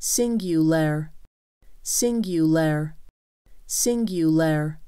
singular, singular, singular.